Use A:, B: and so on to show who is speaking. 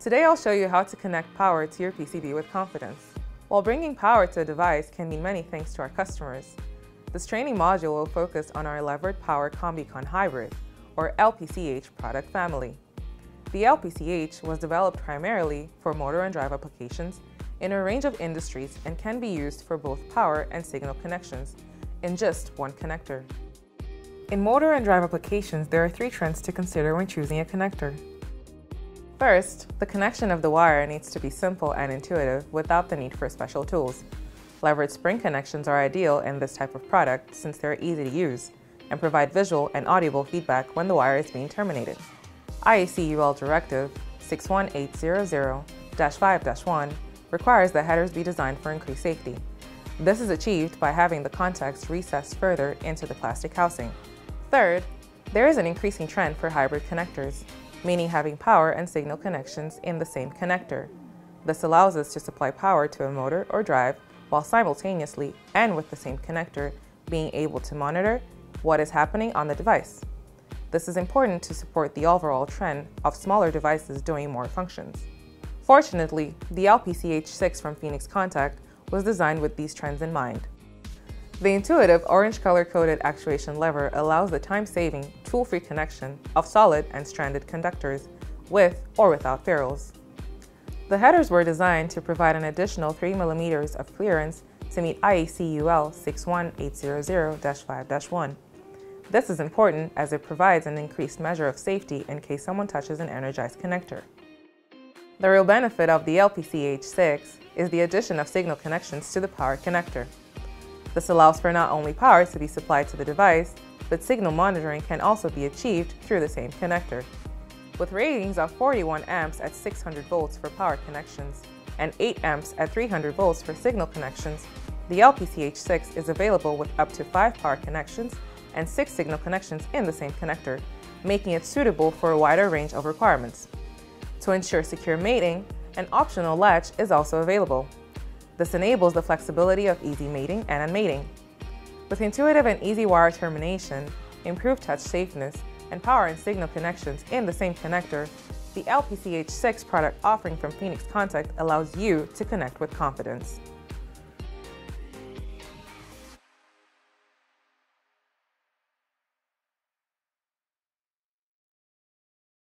A: Today I'll show you how to connect power to your PCB with confidence. While bringing power to a device can mean many things to our customers, this training module will focus on our Levered Power CombiCon Hybrid, or LPCH product family. The LPCH was developed primarily for motor and drive applications in a range of industries and can be used for both power and signal connections in just one connector. In motor and drive applications, there are three trends to consider when choosing a connector. First, the connection of the wire needs to be simple and intuitive without the need for special tools. Levered spring connections are ideal in this type of product since they're easy to use and provide visual and audible feedback when the wire is being terminated. IEC UL Directive 61800-5-1 requires that headers be designed for increased safety. This is achieved by having the contacts recessed further into the plastic housing. Third, there is an increasing trend for hybrid connectors, meaning having power and signal connections in the same connector. This allows us to supply power to a motor or drive while simultaneously and with the same connector being able to monitor what is happening on the device. This is important to support the overall trend of smaller devices doing more functions. Fortunately, the LPCH6 from Phoenix Contact was designed with these trends in mind. The intuitive orange color-coded actuation lever allows the time-saving, tool-free connection of solid and stranded conductors with or without ferrules. The headers were designed to provide an additional 3 mm of clearance to meet IEC UL 61800-5-1. This is important as it provides an increased measure of safety in case someone touches an energized connector. The real benefit of the LPCH6 is the addition of signal connections to the power connector. This allows for not only power to be supplied to the device, but signal monitoring can also be achieved through the same connector. With ratings of 41 amps at 600 volts for power connections and 8 amps at 300 volts for signal connections, the LPCH6 is available with up to 5 power connections and 6 signal connections in the same connector, making it suitable for a wider range of requirements. To ensure secure mating, an optional latch is also available. This enables the flexibility of easy mating and unmating. With intuitive and easy wire termination, improved touch safeness, and power and signal connections in the same connector, the LPCH6 product offering from Phoenix Contact allows you to connect with confidence.